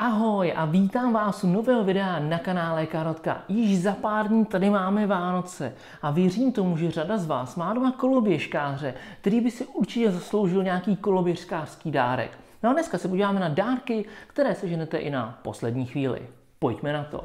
Ahoj a vítám vás u nového videa na kanále Karotka. Již za pár dní tady máme Vánoce a věřím tomu, že řada z vás má doma koloběžkáře, který by si určitě zasloužil nějaký koloběžkářský dárek. No a dneska se podíváme na dárky, které seženete i na poslední chvíli. Pojďme na to.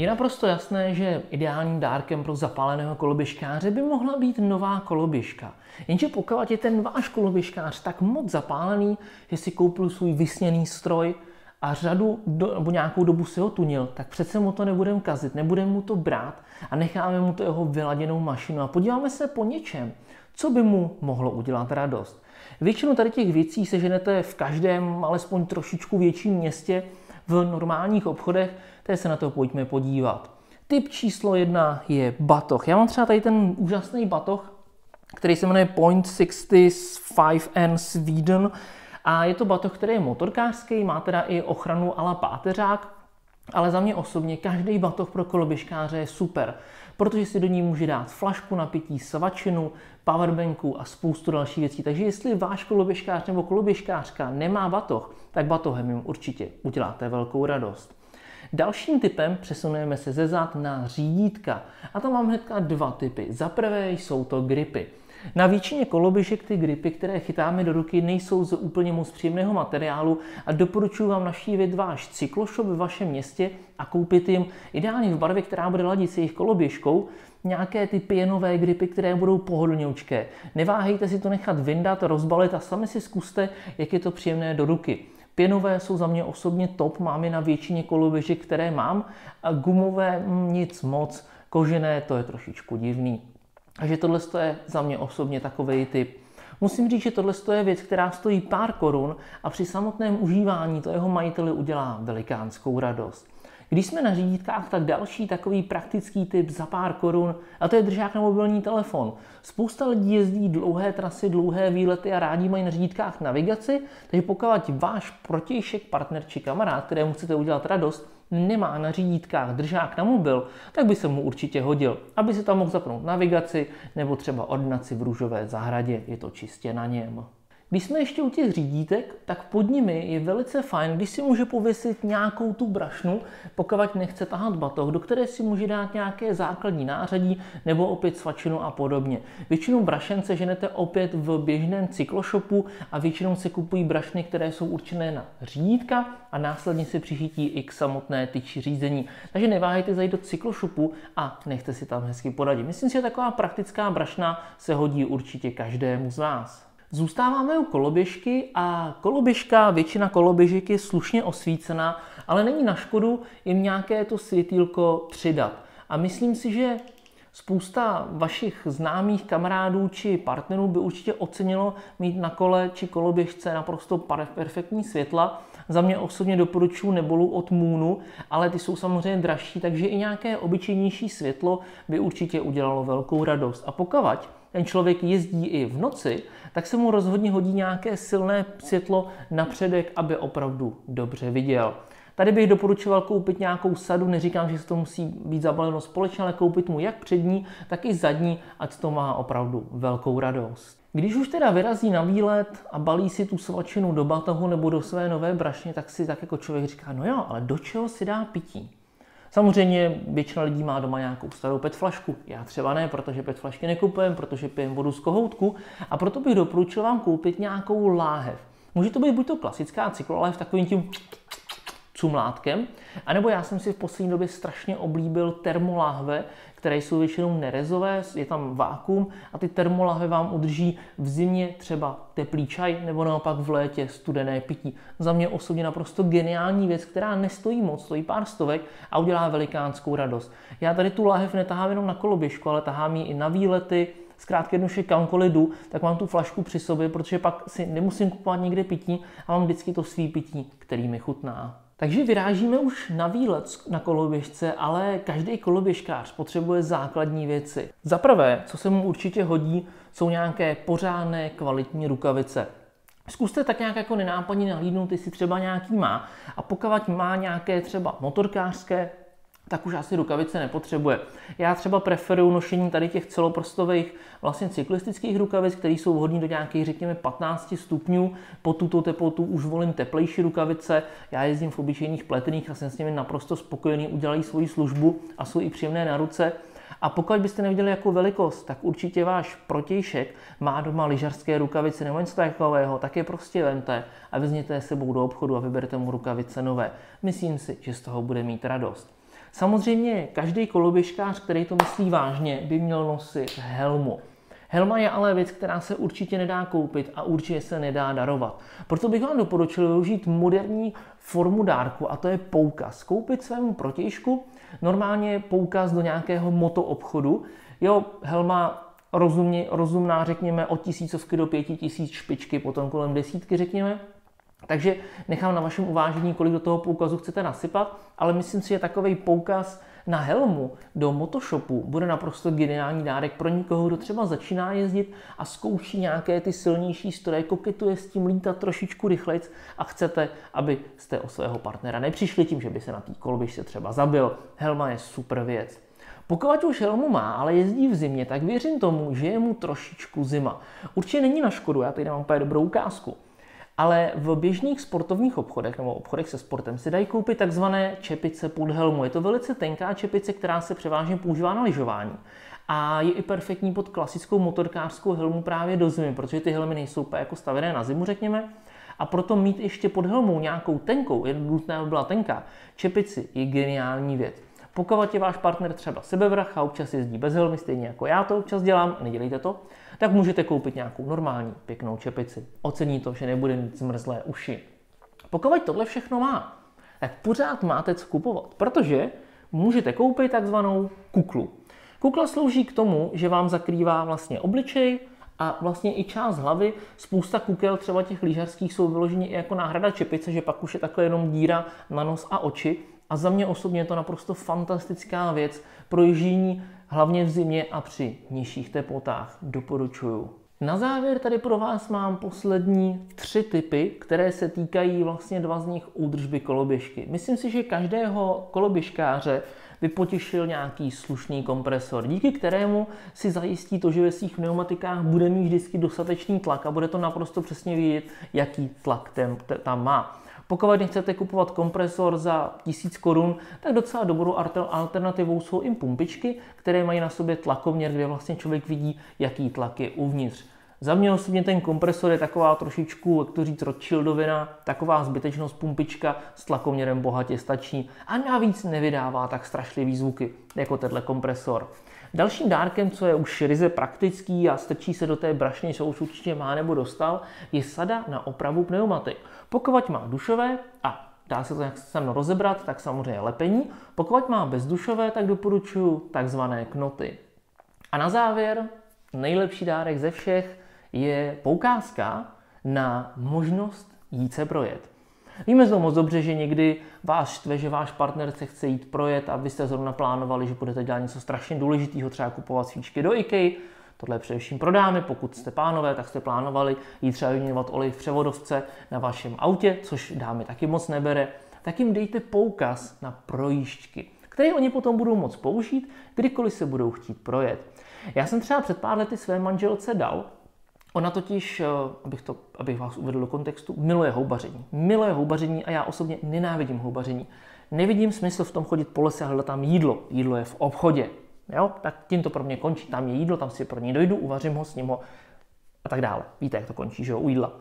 Je naprosto jasné, že ideálním dárkem pro zapáleného koloběžkáře by mohla být nová koloběžka. Jenže pokud je ten váš koloběžkář tak moc zapálený, že si koupil svůj vysněný stroj a řadu do, nebo nějakou dobu si ho tunil, tak přece mu to nebudeme kazit, nebudeme mu to brát a necháme mu to jeho vyladěnou mašinu a podíváme se po něčem, co by mu mohlo udělat radost. Většinu tady těch věcí seženete v každém alespoň trošičku větším městě, v normálních obchodech, tak se na to pojďme podívat. Typ číslo jedna je batoh. Já mám třeba tady ten úžasný batoh, který se jmenuje Point 65N Sweden a je to batoh, který je motorkářský, má teda i ochranu ala páteřák, ale za mě osobně každý batoh pro koloběžkáře je super, protože si do ní může dát flašku na pití, svačinu, powerbanku a spoustu dalších věcí. Takže jestli váš koloběžkář nebo koloběžkářka nemá batoh, tak batohem jim určitě uděláte velkou radost. Dalším typem přesunujeme se ze zad na řídítka. A tam mám hnedka dva typy. Za prvé jsou to gripy. Na většině koloběžek ty gripy, které chytáme do ruky, nejsou z úplně moc příjemného materiálu a doporučuji vám navštívit váš cykloshop ve vašem městě a koupit jim ideálně v barvě, která bude ladit s jejich koloběžkou, nějaké ty pěnové gripy, které budou pohodlněučké. Neváhejte si to nechat vyndat, rozbalit a sami si zkuste, jak je to příjemné do ruky. Pěnové jsou za mě osobně top, mám je na většině koloběžek, které mám. A gumové mm, nic moc, kožené to je trošičku divný. Takže tohle je za mě osobně takový typ. Musím říct, že tohle je věc, která stojí pár korun a při samotném užívání to jeho majiteli udělá velikánskou radost. Když jsme na řídítkách, tak další takový praktický typ za pár korun, a to je držák na mobilní telefon. Spousta lidí jezdí dlouhé trasy, dlouhé výlety a rádi mají na řídítkách navigaci, takže pokud váš protějšek, partner či kamarád, kterému chcete udělat radost, nemá na řídítkách držák na mobil, tak by se mu určitě hodil, aby si tam mohl zapnout navigaci nebo třeba ordinaci v růžové zahradě, je to čistě na něm. Když jsme ještě u těch řídítek, tak pod nimi je velice fajn, když si může pověsit nějakou tu brašnu, pokud nechce tahat batoh, do které si může dát nějaké základní nářadí nebo opět svačinu a podobně. Většinou brašen se ženete opět v běžném cykloshopu a většinou se kupují brašny, které jsou určené na řídítka a následně se přichytí i k samotné tyči řízení. Takže neváhejte zajít do cykloshopu a nechte si tam hezky poradit. Myslím si, že taková praktická brašna se hodí určitě každému z vás. Zůstáváme u koloběžky a koloběžka, většina koloběžek je slušně osvícená, ale není na škodu jim nějaké to světýlko přidat. A myslím si, že spousta vašich známých kamarádů či partnerů by určitě ocenilo mít na kole či koloběžce naprosto perfektní světla. Za mě osobně doporučuji nebolu od Moonu, ale ty jsou samozřejmě dražší, takže i nějaké obyčejnější světlo by určitě udělalo velkou radost. A pokud ten člověk jezdí i v noci, tak se mu rozhodně hodí nějaké silné světlo na předek, aby opravdu dobře viděl. Tady bych doporučoval koupit nějakou sadu, neříkám, že to musí být zabaleno společně, ale koupit mu jak přední, tak i zadní, ať to má opravdu velkou radost. Když už teda vyrazí na výlet a balí si tu svačinu do batohu nebo do své nové brašně, tak si tak jako člověk říká, no jo, ale do čeho si dá pití? Samozřejmě většina lidí má doma nějakou starou PET flašku. Já třeba ne, protože PET flašky nekupujem, protože pijem vodu z kohoutku a proto bych doporučil vám koupit nějakou láhev. Může to být buď to klasická cykloláhev takovým tím cumlátkem, anebo já jsem si v poslední době strašně oblíbil termoláhve, které jsou většinou nerezové, je tam vákum a ty termolahve vám udrží v zimě třeba teplý čaj nebo naopak v létě studené pití. Za mě osobně naprosto geniální věc, která nestojí moc, stojí pár stovek a udělá velikánskou radost. Já tady tu láhev netahám jenom na koloběžku, ale tahám ji i na výlety, zkrátka jednoduše kamkoliv jdu, tak mám tu flašku při sobě, protože pak si nemusím kupovat někde pití a mám vždycky to svý pití, který mi chutná. Takže vyrážíme už na výlet na koloběžce, ale každý koloběžkář potřebuje základní věci. Za prvé, co se mu určitě hodí, jsou nějaké pořádné kvalitní rukavice. Zkuste tak nějak jako nenápadně nahlídnout, jestli třeba nějaký má. A pokud má nějaké třeba motorkářské, tak už asi rukavice nepotřebuje. Já třeba preferuju nošení tady těch celoprstových vlastně cyklistických rukavic, které jsou vhodné do nějakých, řekněme, 15 stupňů. Po tuto teplotu už volím teplejší rukavice. Já jezdím v obyčejných pletených a jsem s nimi naprosto spokojený, udělají svoji službu a jsou i příjemné na ruce. A pokud byste neviděli jako velikost, tak určitě váš protějšek má doma lyžařské rukavice nebo něco takového, tak je prostě vente a vezměte je sebou do obchodu a vyberte mu rukavice nové. Myslím si, že z toho bude mít radost. Samozřejmě každý koloběžkář, který to myslí vážně, by měl nosit helmu. Helma je ale věc, která se určitě nedá koupit a určitě se nedá darovat. Proto bych vám doporučil využít moderní formu dárku a to je poukaz. Koupit svému protějšku normálně poukaz do nějakého motoobchodu. Jo, helma rozumně, rozumná, řekněme, od tisícovky do pěti tisíc špičky, potom kolem desítky, řekněme. Takže nechám na vašem uvážení, kolik do toho poukazu chcete nasypat, ale myslím si, že takový poukaz na helmu do Motoshopu bude naprosto geniální dárek pro někoho, kdo třeba začíná jezdit a zkouší nějaké ty silnější stroje, koketuje s tím lítat trošičku rychleji a chcete, aby jste o svého partnera nepřišli tím, že by se na té kolběžce třeba zabil. Helma je super věc. Pokud už helmu má, ale jezdí v zimě, tak věřím tomu, že je mu trošičku zima. Určitě není na škodu, já tady mám úplně dobrou ukázku. Ale v běžných sportovních obchodech nebo obchodech se sportem si dají koupit takzvané čepice pod helmu. Je to velice tenká čepice, která se převážně používá na lyžování. A je i perfektní pod klasickou motorkářskou helmu právě do zimy, protože ty helmy nejsou jako stavené na zimu, řekněme. A proto mít ještě pod helmou nějakou tenkou, je nutné, aby byla tenká, čepici je geniální věc. Pokud je váš partner třeba sebevrach a občas jezdí bez helmy, stejně jako já to občas dělám, nedělejte to, tak můžete koupit nějakou normální pěknou čepici. Ocení to, že nebude mít zmrzlé uši. Pokud tohle všechno má, tak pořád máte co kupovat, protože můžete koupit takzvanou kuklu. Kukla slouží k tomu, že vám zakrývá vlastně obličej a vlastně i část hlavy. Spousta kukel třeba těch lyžařských jsou vyloženě i jako náhrada čepice, že pak už je takhle jenom díra na nos a oči. A za mě osobně je to naprosto fantastická věc pro ježdění hlavně v zimě a při nižších teplotách. Doporučuju. Na závěr tady pro vás mám poslední tři typy, které se týkají vlastně dva z nich údržby koloběžky. Myslím si, že každého koloběžkáře by potěšil nějaký slušný kompresor, díky kterému si zajistí to, že ve svých pneumatikách bude mít vždycky dostatečný tlak a bude to naprosto přesně vědět, jaký tlak tam má. Pokud nechcete kupovat kompresor za 1000 korun, tak docela dobrou alternativou jsou i pumpičky, které mají na sobě tlakoměr, kde vlastně člověk vidí, jaký tlak je uvnitř. Za mě osobně ten kompresor je taková trošičku, jak to říct, rothschildovina, taková zbytečnost pumpička s tlakoměrem bohatě stačí a navíc nevydává tak strašlivý zvuky jako tenhle kompresor. Dalším dárkem, co je už ryze praktický a strčí se do té brašny, co už určitě má nebo dostal, je sada na opravu pneumatik. Pokud má dušové a dá se to nějak snadno rozebrat, tak samozřejmě lepení. Pokud má bezdušové, tak doporučuji takzvané knoty. A na závěr, nejlepší dárek ze všech je poukázka na možnost jít se projet. Víme to moc dobře, že někdy vás štve, že váš partner se chce jít projet a vy jste zrovna plánovali, že budete dělat něco strašně důležitého, třeba kupovat svíčky do IKEA. Tohle je především pro dámy, pokud jste pánové, tak jste plánovali jít třeba vyměňovat olej v převodovce na vašem autě, což dámy taky moc nebere, tak jim dejte poukaz na projížďky, které oni potom budou moct použít, kdykoliv se budou chtít projet. Já jsem třeba před pár lety své manželce dal Ona totiž, eh, abych, to, abych vás uvedl do kontextu, miluje houbaření. Miluje houbaření a já osobně nenávidím houbaření. Nevidím smysl v tom chodit po lese a hledat tam jídlo. Jídlo je v obchodě. Jo? Tak tím to pro mě končí. Tam je jídlo, tam si pro něj dojdu, uvařím ho, s ním ho a tak dále. Víte, jak to končí, že jo, u jídla.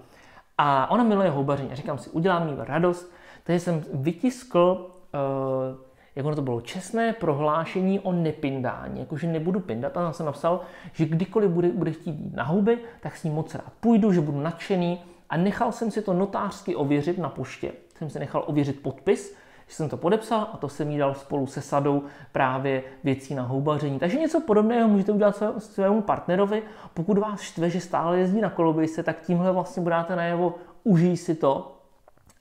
A ona miluje houbaření. A říkám si, udělám jí radost. Takže jsem vytiskl uh, jak ono to bylo, čestné prohlášení o nepindání, jakože nebudu pindat. A tam jsem napsal, že kdykoliv bude, bude chtít jít na huby, tak s ním moc rád půjdu, že budu nadšený. A nechal jsem si to notářsky ověřit na poště. Jsem si nechal ověřit podpis, že jsem to podepsal a to jsem jí dal spolu se sadou právě věcí na houbaření. Takže něco podobného můžete udělat svému partnerovi. Pokud vás štve, že stále jezdí na kolobějce, tak tímhle vlastně budete najevo, užij si to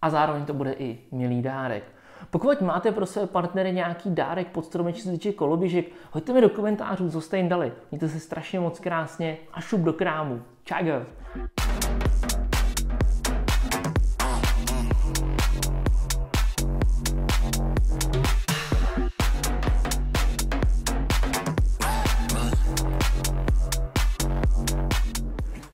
a zároveň to bude i milý dárek. Pokud máte pro své partnery nějaký dárek pod stromeček se týče koloběžek, hoďte mi do komentářů, co jste jim dali. Mějte se strašně moc krásně a šup do krámu. Čau.